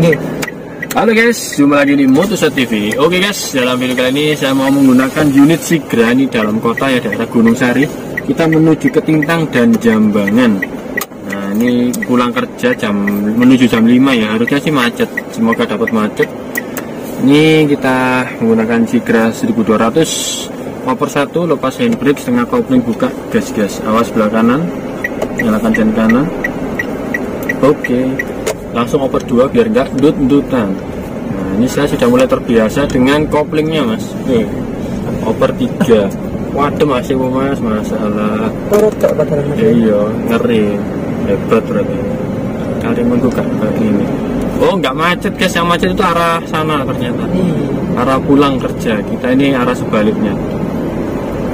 Nih. Halo guys, jumpa lagi di Motoset TV. Oke guys, dalam video kali ini saya mau menggunakan unit Sigra ini dalam kota ya daerah Gunung Sari. Kita menuju ke Tintang dan Jambangan. Nah ini pulang kerja jam menuju jam 5 ya. Harusnya sih macet. Semoga dapat macet. Ini kita menggunakan Sigra 1200 Motor satu lepas handbrake setengah kopling buka gas-gas awas sebelah kanan nyalakan jam kanan oke langsung oper 2 biar enggak dut-dutan. Nah ini saya sudah mulai terbiasa dengan koplingnya mas. Oke. oper 3 waduh masih mau mas masalah. Turut kok padahal masih. iya ngeri. Hebat berarti kali membuka kayak ini. Oh nggak macet guys. Yang macet itu arah sana ternyata. Nih. arah pulang kerja. Kita ini arah sebaliknya.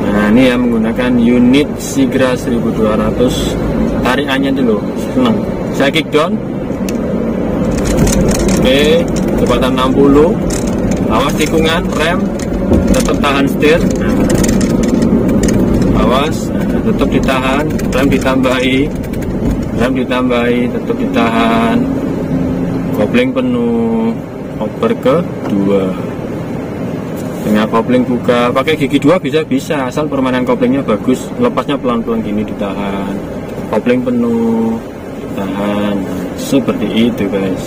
Nah ini yang menggunakan unit Sigra 1200 tarikannya dulu. Senang. Saya kick down oke kecepatan 60 awas tikungan rem. Tetap tahan setir. Awas tetap ditahan. Rem ditambahi. Rem ditambahi tetap ditahan. Kopling penuh. Oper ke dua dengan kopling buka. Pakai gigi dua bisa bisa. Asal permainan koplingnya bagus. Lepasnya pelan pelan gini ditahan. Kopling penuh ditahan seperti itu guys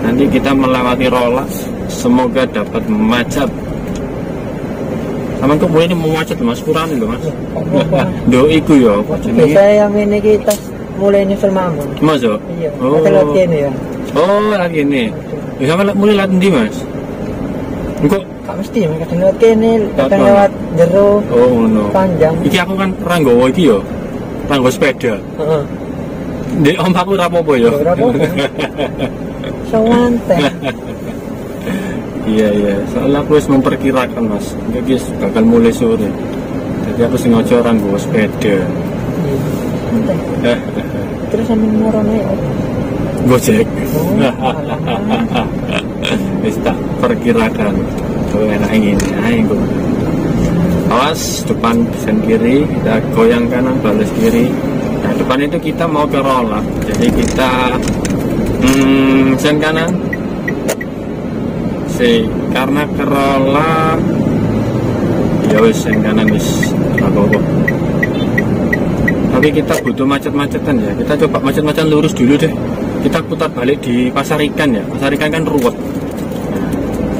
nanti kita melewati rolas semoga dapat macet sama kok ini mau macet mas kurang loh mas do iku ya? Biasa yang ini kita mulai nyusul mampu. mas yo Iya. Oh. Ya. oh lagi ini ya sama mulai latihan di mas kok Gak mesti kadang lewat Kadang. lewat jero oh no panjang. iki aku kan ranggowo iki yo ranggo sepeda Heeh. Di om aku rapopo ya. Ya. Iya iya. Soalnya aku harus memperkirakan mas. Guys bakal mulai sore. Jadi aku sengaja orang bawa sepeda. Iya. Terus sampe morono ya. Gojek. Wis tak perkirakan. Tuh enak ini. Ayo kok. Awas depan sen kiri kita goyang kanan balas kiri. Nah depan itu kita mau ke roller. Jadi kita hmm, sen kanan. Si karena ke roller ya wis sen kanan wis. Apa tapi kita butuh macet-macetan ya. Kita coba macet-macetan lurus dulu deh. Kita putar balik di pasar ikan ya. Pasar ikan kan ruwet.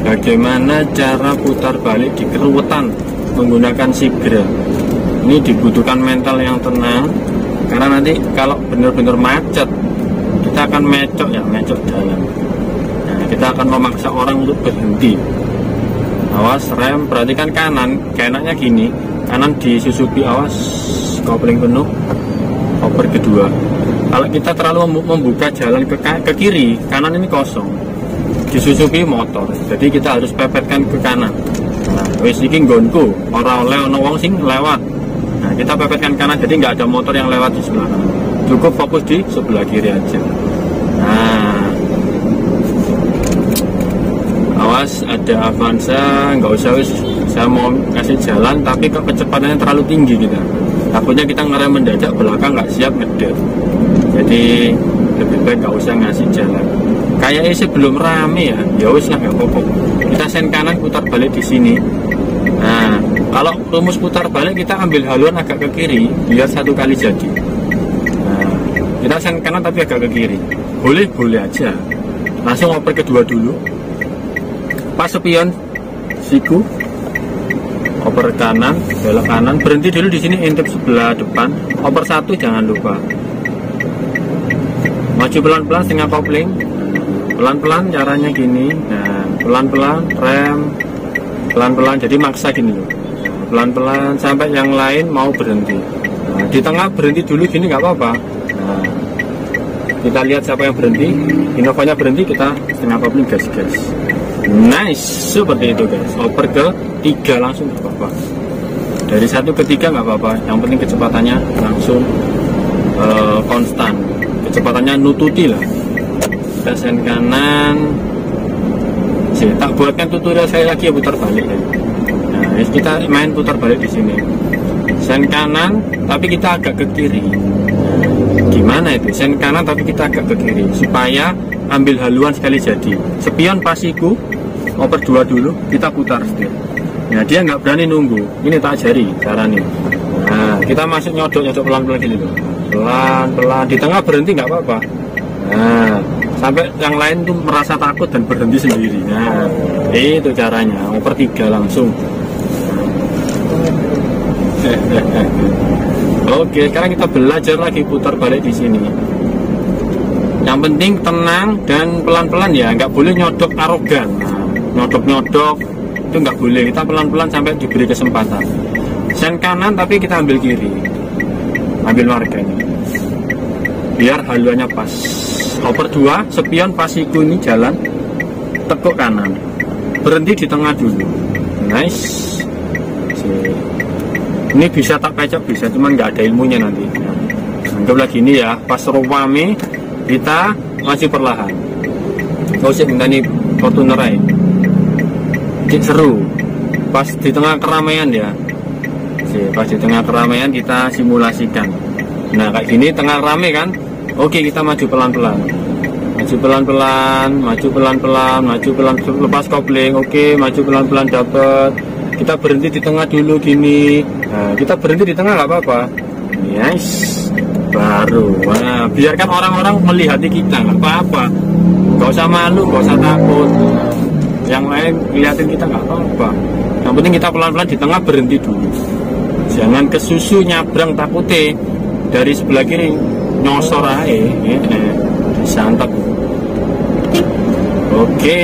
Bagaimana cara putar balik di keruwetan menggunakan sigra ini dibutuhkan mental yang tenang karena nanti kalau benar-benar macet kita akan mecok ya mecok jalan. Nah, kita akan memaksa orang untuk berhenti. Awas rem perhatikan kanan. Kanannya gini kanan disusupi awas kopling penuh oper kedua. Kalau kita terlalu mem- membuka jalan ke, ke kiri kanan ini kosong. Disusupi motor jadi kita harus pepetkan ke kanan. Nah wis iki nggonku. Ora oleh ono wong sing lewat kita pepetkan kanan jadi nggak ada motor yang lewat di sebelah. Kanan cukup fokus di sebelah kiri aja. Nah. Awas ada Avanza nggak usah wis. Saya mau kasih jalan tapi kok kecepatannya terlalu tinggi kita takutnya kita ngerem mendadak belakang nggak siap ngedel jadi lebih baik nggak usah ngasih jalan. Kayaknya sih belum rame ya. Ya wis lah nggak apa-apa. Kita sen kanan putar balik di sini. Nah kalau rumus putar balik kita ambil haluan agak ke kiri biar satu kali jadi. Nah, kita sen kanan tapi agak ke kiri. Boleh boleh aja. Langsung oper kedua dulu. Pas spion siku. Oper kanan belok kanan. Berhenti dulu di sini intip sebelah depan. Oper satu jangan lupa. Maju pelan-pelan setengah kopling. Pelan-pelan caranya gini. Nah pelan-pelan rem. Pelan-pelan jadi maksa gini loh pelan-pelan sampai yang lain mau berhenti. Nah, di tengah berhenti dulu gini nggak apa-apa. Nah, kita lihat siapa yang berhenti. Innovanya berhenti kita setengah kopling gas-gas. Nice seperti itu guys. Oper ke tiga langsung nggak apa-apa. Dari satu ke tiga nggak apa-apa. Yang penting kecepatannya langsung eh, konstan. Kecepatannya nututi lah. Kita kanan. Sih tak buatkan tutorial saya lagi ya putar balik ya kita main putar balik di sini. Sen kanan tapi kita agak ke kiri. Gimana itu? Sen kanan tapi kita agak ke kiri. Supaya ambil haluan sekali jadi. Spion pasiku oper dua dulu kita putar setir. Nah dia nggak berani nunggu. Ini tak ajari cara nih nah kita masuk nyodok nyodok pelan pelan gini pelan pelan di tengah berhenti nggak apa apa nah sampai yang lain tuh merasa takut dan berhenti sendiri. Nah itu caranya. Oper tiga langsung Oke, sekarang kita belajar lagi putar balik di sini. Yang penting tenang dan pelan-pelan ya, nggak boleh nyodok arogan. Nah, nyodok-nyodok itu nggak boleh. Kita pelan-pelan sampai diberi kesempatan. Sen kanan tapi kita ambil kiri, ambil warga ini. Biar haluannya pas. Oper 2, spion pasiku ini jalan, tekuk kanan. Berhenti di tengah dulu. Nice. Ini bisa tak pecok bisa cuman nggak ada ilmunya nanti. Nah, anggaplah gini ya pas rame kita masih perlahan. Kau sih nih Fortuner Cik seru. Pas di tengah keramaian ya. Pas di tengah keramaian kita simulasikan. Nah kayak gini tengah rame kan? Oke kita maju pelan-pelan. Maju pelan-pelan maju pelan-pelan maju pelan lepas kopling oke maju pelan-pelan dapat kita berhenti di tengah dulu gini. Nah, kita berhenti di tengah nggak apa-apa. Yes. Baru. Nah, biarkan orang-orang melihat kita nggak apa-apa. Nggak usah malu nggak usah takut. Yang lain ngeliatin kita nggak apa-apa. Yang penting kita pelan-pelan di tengah berhenti dulu. Jangan ke susu nyabrang takute. Dari sebelah kiri nyosor aja ya, disantap Oke,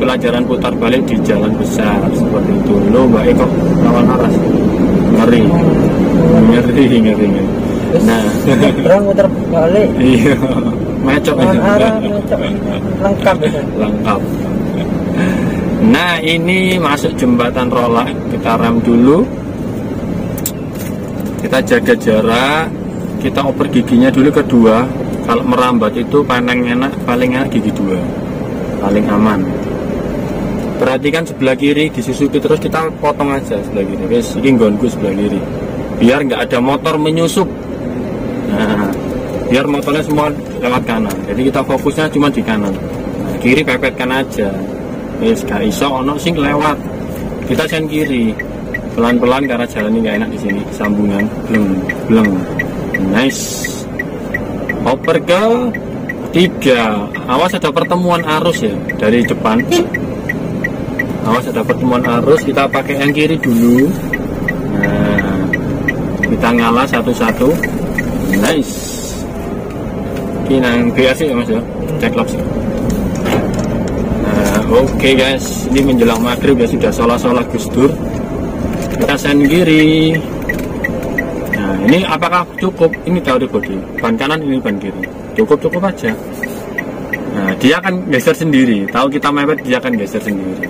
pelajaran putar balik di jalan besar seperti itu. Lo Mbak Eko lawan arah ngeri, ngeri, ngeri, ngeri. Nah, Orang putar balik. iya, mecok Lawan arah, mecok. Lengkap ya. lengkap. Nah, ini masuk jembatan Rolak. Kita rem dulu. Kita jaga jarak. Kita oper giginya dulu kedua. Kalau merambat itu paling enak, paling enak gigi dua paling aman. Perhatikan sebelah kiri disusupi terus kita potong aja sebelah kiri. Guys ini gonku sebelah kiri. Biar nggak ada motor menyusup. Nah biar motornya semua lewat kanan. Jadi kita fokusnya cuma di kanan. Nah, kiri pepetkan aja. Guys gak iso ono sing lewat. Kita sen kiri. Pelan-pelan karena jalan ini nggak enak di sini. Sambungan. Bleng bleng. Nice. Oper ke tiga. Awas ada pertemuan arus ya dari depan awas ada pertemuan arus kita pakai yang kiri dulu. Nah kita ngalah satu-satu. Nice. Ini yang biasa ya mas ya? Cek sih. Nah oke okay guys. Ini menjelang maghrib ya sudah sholat-sholat gusdur kita sen kiri. Nah ini apakah cukup? Ini teori body. Ban kanan ini ban kiri cukup-cukup aja. Nah dia akan geser sendiri. Tahu kita mepet dia akan geser sendiri.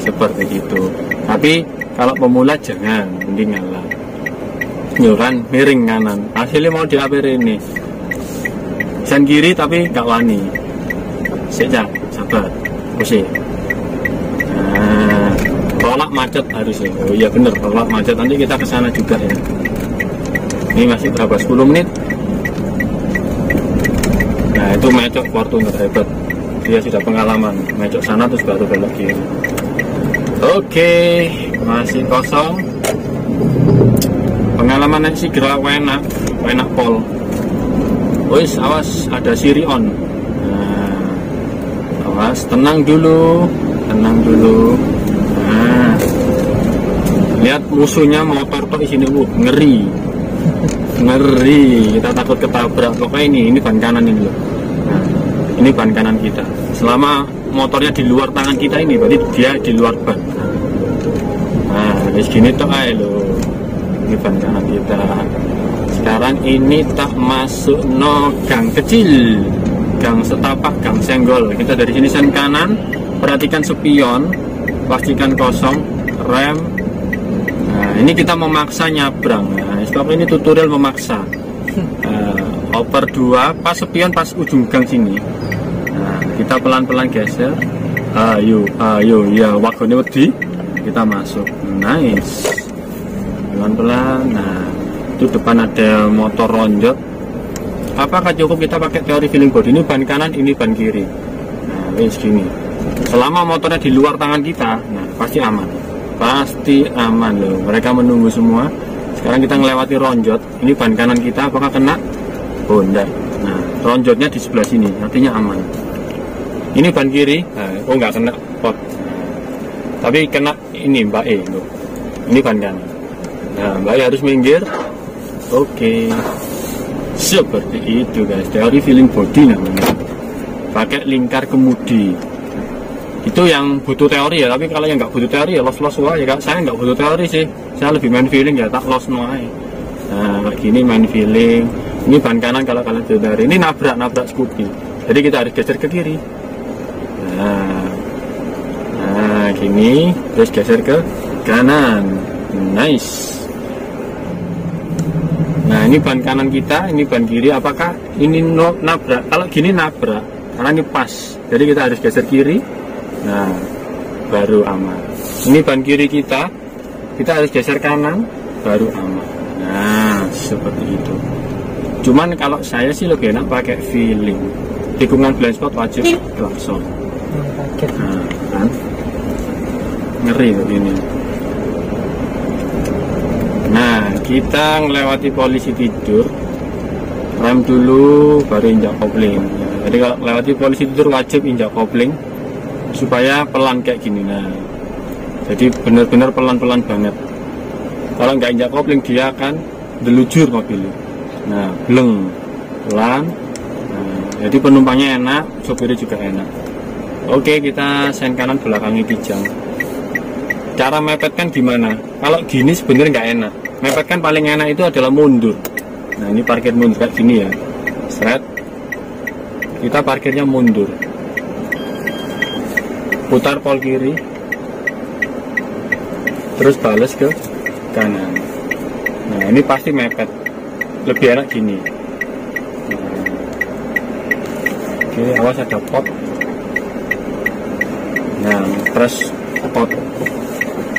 Seperti itu. Tapi kalau pemula jangan. Mending ngalah. Nyuran miring kanan. Hasilnya mau diapir ini sen kiri tapi nggak wani sejak sabar. Pusing nah tolak macet harusnya oh iya bener. Tolak macet. Nanti kita ke sana juga ya. Ini masih berapa? 10 menit itu mecok Fortuner hebat dia sudah pengalaman. Mecok sana terus baru belok kiri oke masih kosong. Pengalaman sih gerak enak enak pol. Wis awas ada siri on. Nah, awas tenang dulu tenang dulu. Nah lihat musuhnya motor kok di sini. Bu ngeri. Ngeri. Kita takut ketabrak. Pokoknya ini ini ban kanan ini loh ini ban kanan kita. Selama motornya di luar tangan kita ini berarti dia di luar ban. Nah di sini tuh aja loh ini ban kanan kita. Sekarang ini tak masuk no gang kecil. Gang setapak gang senggol. Kita dari sini sen kanan. Perhatikan spion. Pastikan kosong. Rem. Nah ini kita memaksa nyabrang. Nah, sebab ini tutorial memaksa. Uh, oper 2 pas spion pas ujung gang sini kita pelan-pelan geser. Ayo ayo. Ya wagonnya wedi. Kita masuk. Nice. Pelan-pelan. Nah itu depan ada motor ronjot. Apakah cukup kita pakai teori feeling body? Ini ban kanan ini ban kiri. Nah wis gini. Selama motornya di luar tangan kita nah pasti aman. Pasti aman loh. Mereka menunggu semua. Sekarang kita melewati ronjot. Ini ban kanan kita apakah kena? Oh enggak. Nah ronjotnya di sebelah sini artinya aman ini ban kiri. Nah, oh nggak kena. Pot. Tapi kena ini mbak E loh. ini ban kanan. Nah mbak E harus minggir. Oke. Seperti itu guys. Teori feeling body namanya. Pakai lingkar kemudi. Itu yang butuh teori ya. Tapi kalau yang nggak butuh teori ya los los wah ya kak saya nggak butuh teori sih saya lebih main feeling ya tak los no aja. nah gini main feeling. Ini ban kanan kalau kalian teori ini nabrak nabrak Scoopy jadi kita harus geser ke kiri nah gini terus geser ke kanan. Nice. Nah ini ban kanan kita ini ban kiri. Apakah ini no, nabrak? Kalau gini nabrak karena ini pas. Jadi kita harus geser kiri. Nah baru aman. Ini ban kiri kita. Kita harus geser kanan baru aman. Nah seperti itu. Cuman kalau saya sih lebih enak pakai feeling. Tikungan blind spot wajib klakson. Hmm, kaget. nah ngeri begini. Nah kita melewati polisi tidur rem dulu baru injak kopling. Jadi kalau melewati polisi tidur wajib injak kopling supaya pelan kayak gini. Nah jadi benar-benar pelan-pelan banget. Kalau nggak injak kopling dia akan delujur mobilnya. Nah bleng pelan. Nah, jadi penumpangnya enak sopirnya juga enak. Oke kita sen kanan belakangi kijang cara mepet kan gimana? Kalau gini sebenarnya nggak enak. Mepet kan paling enak itu adalah mundur. Nah ini parkir mundur kayak gini ya. Seret. Kita parkirnya mundur. Putar pol kiri. Terus bales ke kanan. Nah ini pasti mepet. Lebih enak gini. Oke awas ada pot. Nah press pot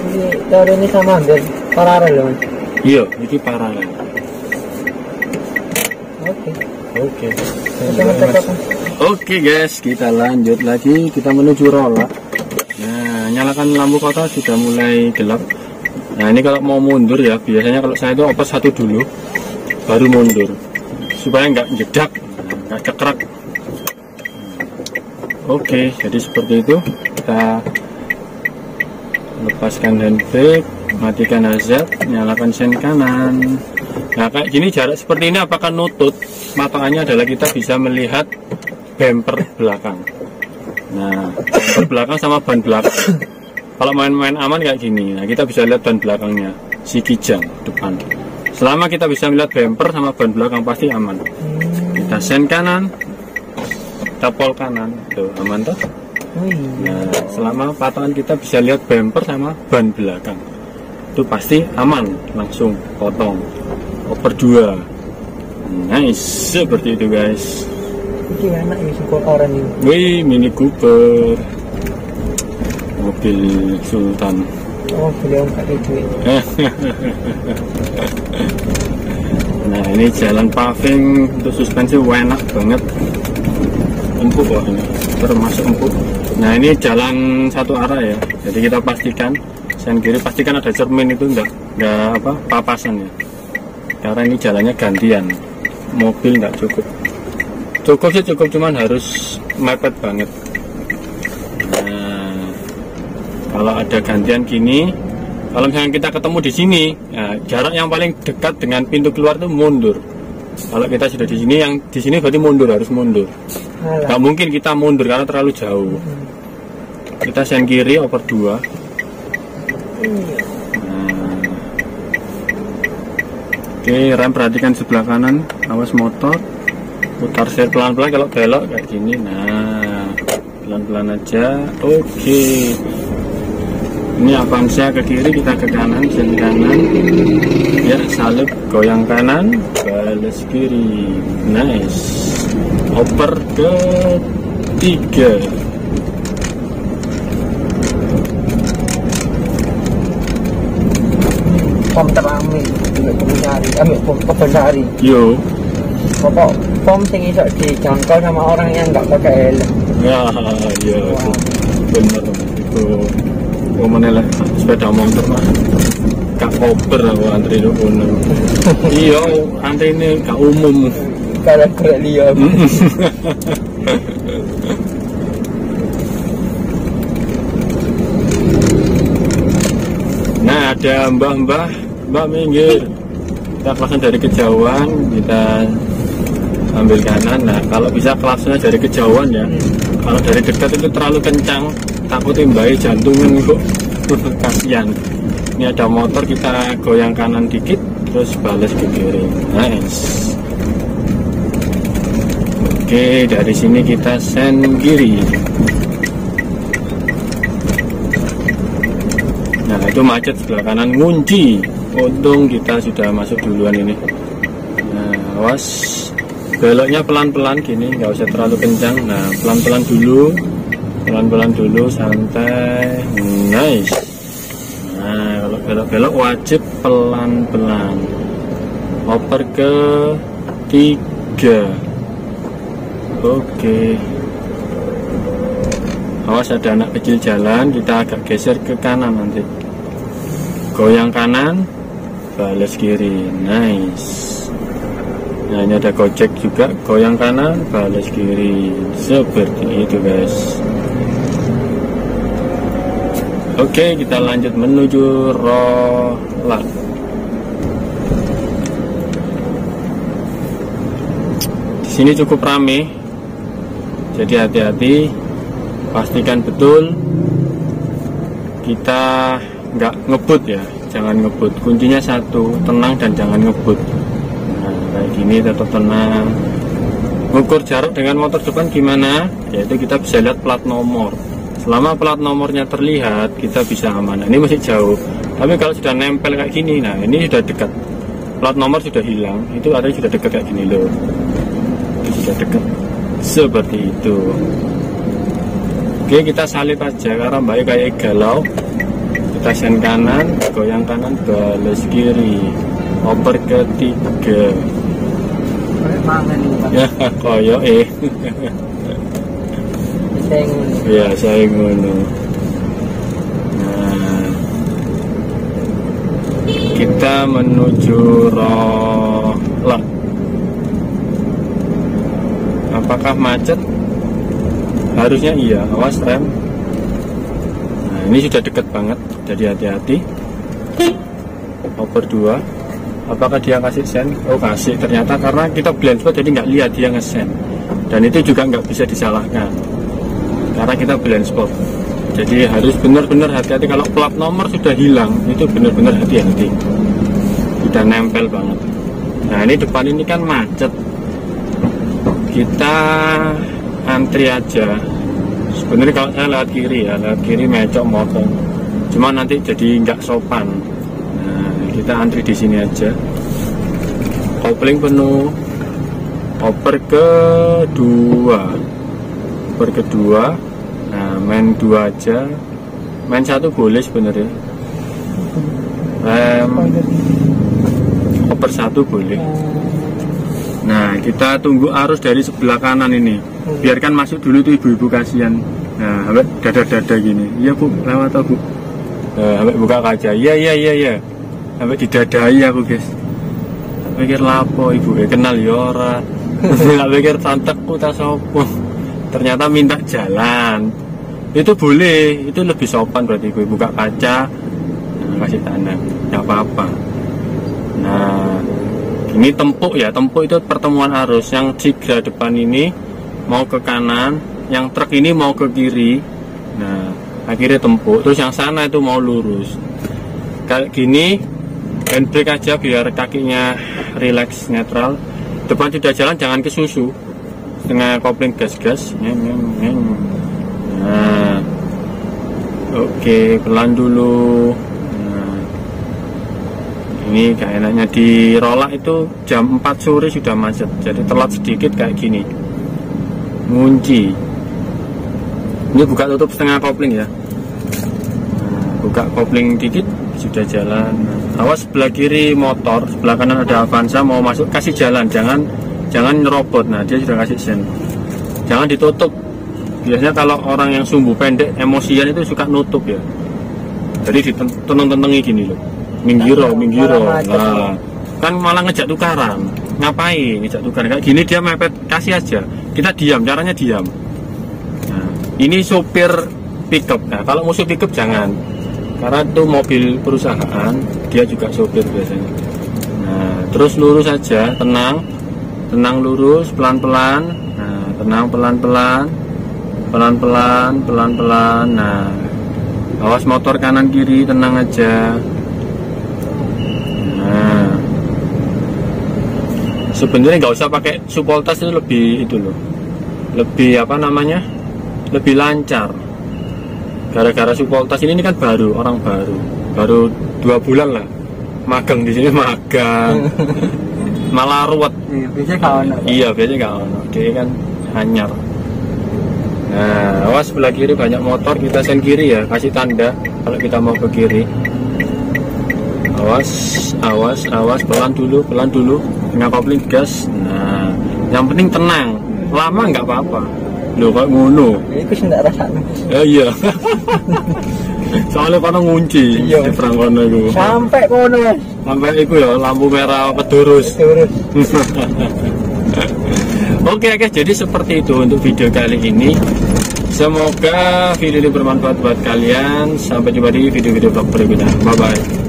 Ini teori ini sama hampir paralel mas. iya ini paralel Oke. oke? Oke guys, kita lanjut lagi. Kita menuju Rola. Nah, nyalakan lampu kota sudah mulai gelap. Nah, ini kalau mau mundur ya, biasanya kalau saya itu oper satu dulu, baru mundur, supaya nggak jedak, nggak cekrek. Oke, jadi seperti itu. Kita lepaskan handbrake, matikan hazard, nyalakan sen kanan. Nah, kayak gini jarak seperti ini apakah nutut? Patokannya adalah kita bisa melihat bumper belakang. Nah, bumper belakang sama ban belakang. Kalau main-main aman kayak gini, nah kita bisa lihat ban belakangnya, si kijang depan. Selama kita bisa melihat bumper sama ban belakang pasti aman. Kita sen kanan, kita pol kanan, tuh aman tuh. Oh iya. Nah, selama patokan kita bisa lihat bumper sama ban belakang, itu pasti aman, langsung potong. Oper 2 Nice, seperti itu guys. Ini enak ya support orang ini. Wih, Mini Cooper. Mobil Sultan. Oh beliau nggak ada duit. Nah, ini jalan paving untuk suspensi enak banget. Empuk kok ini, termasuk empuk. Nah, ini jalan satu arah ya. Jadi kita pastikan sen kiri pastikan ada cermin itu enggak enggak apa papasan ya. Karena ini jalannya gantian. Mobil enggak cukup. Cukup sih cukup cuman harus mepet banget. Nah, kalau ada gantian gini, kalau misalnya kita ketemu di sini, ya, jarak yang paling dekat dengan pintu keluar itu mundur. Kalau kita sudah di sini, yang di sini berarti mundur harus mundur. Alah. Gak mungkin kita mundur karena terlalu jauh. Kita sen kiri oper 2 Iya. Nah. Oke, rem perhatikan sebelah kanan, awas motor. Putar setir pelan-pelan kalau belok kayak gini. Nah, pelan-pelan aja. Oke. Ini Avanza ke kiri, kita ke kanan, sen kanan. Ya, salib goyang kanan, balas kiri. Nice. Oper ke tiga. Pom terame. Ambil komisari. Ambil pom komisari. Yo. pokok pom sing iso dijangkau sama orang yang nggak pakai helm ya iya Wah. bener itu momen lah sepeda motor mah gak koper aku antri itu kono iya antri ini gak umum kalau gerak lihat nah ada mbah-mbah. Mbak minggir kita klakson dari kejauhan kita ambil kanan. Nah kalau bisa klaksonnya dari kejauhan ya. Kalau dari dekat itu terlalu kencang takutnya mbak jantungan kok. Kasihan. Ini ada motor kita goyang kanan dikit terus balas ke kiri nice oke dari sini kita send kiri nah itu macet sebelah kanan. Ngunci. Untung kita sudah masuk duluan ini. Nah awas. Beloknya pelan-pelan gini nggak usah terlalu kencang. Nah pelan-pelan dulu. Pelan-pelan dulu santai. Nice. Nah kalau belok-belok wajib pelan-pelan. Oper ke tiga oke. Awas ada anak kecil jalan kita agak geser ke kanan nanti. Goyang kanan balas kiri. Nice. Nah ini ada gojek juga goyang kanan balas kiri. Seperti itu guys. Oke kita lanjut menuju Roland. Di sini cukup rame, jadi hati-hati, pastikan betul. Kita nggak ngebut ya, jangan ngebut. Kuncinya satu, tenang dan jangan ngebut. Nah kayak gini tetap tenang. Ngukur jarak dengan motor depan gimana? Yaitu kita bisa lihat plat nomor. Selama plat nomornya terlihat kita bisa aman. Nah, ini masih jauh. Tapi kalau sudah nempel kayak gini nah ini sudah dekat. Plat nomor sudah hilang itu artinya sudah dekat kayak gini loh. Itu sudah dekat seperti itu. Oke kita salip aja. Karena mbaknya kayak galau. Kita sen kanan goyang kanan balas kiri. Oper ketiga. Ya koyo eh. Ya saya ngono. Nah. Kita menuju Roland apakah macet? Harusnya iya awas rem. Nah ini sudah dekat banget jadi hati-hati. Oper 2 apakah dia kasih sen? Oh kasih ternyata karena kita blind spot jadi nggak lihat dia ngesen dan itu juga nggak bisa disalahkan karena kita blind spot. Jadi harus benar-benar hati-hati. Kalau plat nomor sudah hilang itu benar-benar hati-hati. Sudah nempel banget. Nah ini depan ini kan macet kita antri aja. Sebenarnya kalau saya lewat kiri ya lewat kiri mecok motor cuma nanti jadi nggak sopan. Nah kita antri di sini aja. Kopling penuh. Oper kedua. Oper kedua. Nah main dua aja. Main satu boleh sebenarnya. Rem oper satu boleh nah kita tunggu arus dari sebelah kanan ini. Biarkan masuk dulu tuh ibu-ibu kasihan nah sampai dada-dada gini. Iya bu. Lewat atau bu. Nah, sampai buka kaca. Iya iya iya iya. Sampai didadai aku guys. Pikir lapo ibu? Eh, kenal ya ora? Nggak pikir tantekku tak sopo ternyata minta jalan. Itu boleh. Itu lebih sopan berarti gue buka kaca nah, kasih tanda nggak apa-apa. Nah ini tempuk ya tempuk itu pertemuan arus. Yang tiga depan ini mau ke kanan yang truk ini mau ke kiri. Nah akhirnya tempuk. Terus yang sana itu mau lurus. Kayak gini handbrake aja biar kakinya relax netral. Depan sudah jalan jangan ke susu. Setengah kopling gas-gas. Nah oke pelan dulu ini kayak enaknya di rolak itu jam 4 sore sudah macet. Jadi telat sedikit kayak gini. Ngunci. Ini buka tutup setengah kopling ya. Buka kopling dikit sudah jalan. Awas sebelah kiri motor sebelah kanan ada Avanza mau masuk kasih jalan. Jangan jangan nyerobot. Nah dia sudah kasih sen jangan ditutup. Biasanya kalau orang yang sumbu pendek emosian itu suka nutup ya. Jadi ditenung-tenengi gini loh minggiro minggiro nah kan malah ngejak tukaran. Ngapain ngejak tukaran? Kayak gini dia mepet kasih aja. Kita diam caranya diam. Nah, ini sopir pickup. Nah kalau musuh pickup jangan. Karena itu mobil perusahaan dia juga sopir biasanya. Nah terus lurus aja tenang. Tenang lurus pelan-pelan. Nah tenang pelan-pelan. Pelan-pelan pelan-pelan. Nah awas motor kanan kiri tenang aja sebenarnya nggak usah pakai supportas itu lebih itu loh. Lebih apa namanya? Lebih lancar. Gara-gara supportas ini, ini kan baru orang baru. Baru dua bulan lah. Magang di sini magang. Malah ruwet. Iya, biasanya kawan. Iya biasanya nggak ono. Dia kan hanyar. Nah, awas sebelah kiri banyak motor. Kita sen kiri ya, kasih tanda kalau kita mau ke kiri. Awas, awas, awas, pelan dulu, pelan dulu, nggak kopling gas. Nah, yang penting tenang, lama nggak apa-apa. Loh kayak ngono. Itu sih nggak rasa. Ya iya. Soalnya kono ngunci Iya. di kono itu. Sampai kono. Sampai itu ya lampu merah pedurus. Oke oke jadi seperti itu untuk video kali ini Semoga video ini bermanfaat buat kalian Sampai jumpa di video-video vlog berikutnya Bye bye